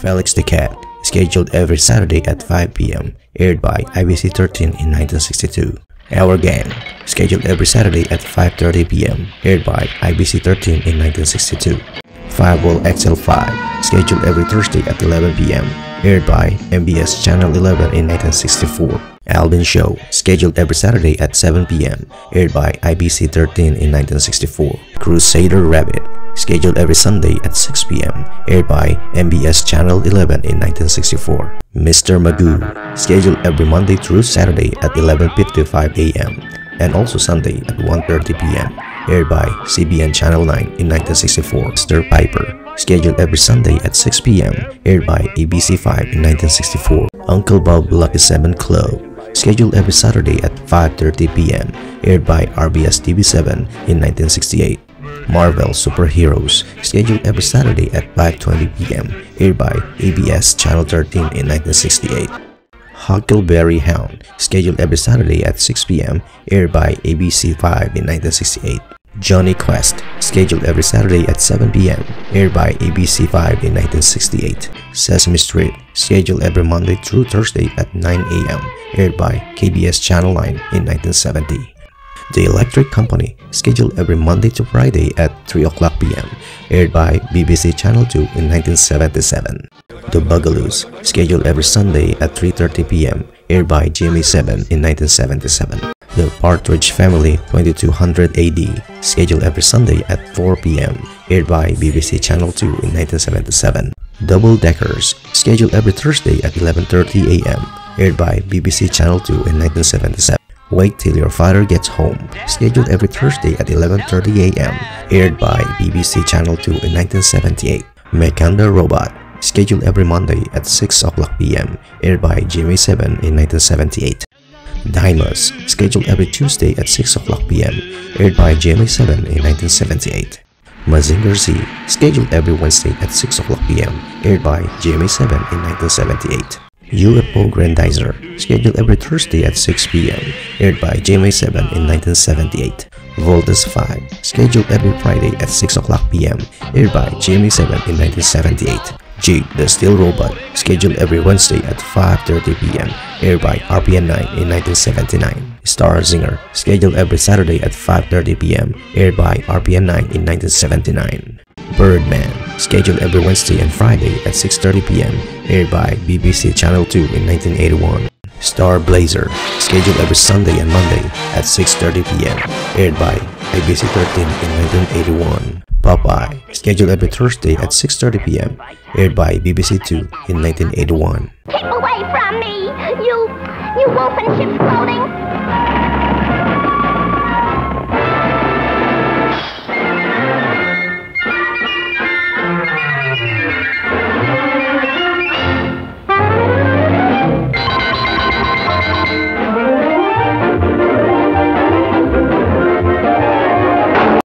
Felix the Cat, scheduled every Saturday at 5 p.m., aired by IBC 13 in 1962. Our Gang, scheduled every Saturday at 5.30 p.m., aired by IBC 13 in 1962. Fireball XL5, scheduled every Thursday at 11 p.m., aired by MBS Channel 11 in 1964. Alvin Show, scheduled every Saturday at 7 p.m., aired by IBC 13 in 1964. Crusader Rabbit, scheduled every Sunday at 6 p.m., aired by MBS Channel 11 in 1964. Mr. Magoo, scheduled every Monday through Saturday at 11.55 a.m., and also Sunday at 1.30 p.m., aired by CBN Channel 9 in 1964. Mr. Piper, scheduled every Sunday at 6 p.m., aired by ABC 5 in 1964. Uncle Bob Lucky 7 Club, scheduled every Saturday at 5.30 p.m., aired by RBS TV7 in 1968. Marvel Superheroes, scheduled every Saturday at 5.20 p.m., aired by ABS Channel 13 in 1968. Huckleberry Hound, scheduled every Saturday at 6 p.m., aired by ABC 5 in 1968. Jonny Quest, scheduled every Saturday at 7 p.m., aired by ABC 5 in 1968. Sesame Street, scheduled every Monday through Thursday at 9 a.m., aired by KBS Channel 9 in 1970. The Electric Company, scheduled every Monday to Friday at 3 o'clock p.m., aired by BBC Channel 2 in 1977. The Bugaloos, scheduled every Sunday at 3.30 p.m., aired by GMA7 in 1977. The Partridge Family 2200 AD, scheduled every Sunday at 4 p.m., aired by BBC Channel 2 in 1977. Double Deckers, scheduled every Thursday at 11.30 a.m., aired by BBC Channel 2 in 1977. Wait Till Your Father Gets Home, scheduled every Thursday at 11.30 a.m., aired by BBC Channel 2 in 1978. Mekanda Robot, scheduled every Monday at 6 o'clock p.m., aired by GMA7 in 1978. Daimos, scheduled every Tuesday at 6 o'clock p.m., aired by GMA7 in 1978. Mazinger Z, scheduled every Wednesday at 6 o'clock p.m., aired by GMA7 in 1978. UFO Grendizer, scheduled every Thursday at 6 p.m., aired by GMA7 in 1978. Voltes 5, scheduled every Friday at 6 o'clock p.m., aired by GMA7 in 1978. Jade the Steel Robot, scheduled every Wednesday at 5.30 p.m., aired by RPN 9 in 1979. Star Zinger, scheduled every Saturday at 5.30 p.m., aired by RPN 9 in 1979. Birdman, scheduled every Wednesday and Friday at 6.30 p.m., aired by BBC Channel 2 in 1981. Star Blazer, scheduled every Sunday and Monday at 6.30 p.m., aired by ABC 13 in 1981. Popeye, scheduled every Thursday at 6.30 p.m., aired by BBC 2 in 1981. Keep away from me, you, you wolf clothing!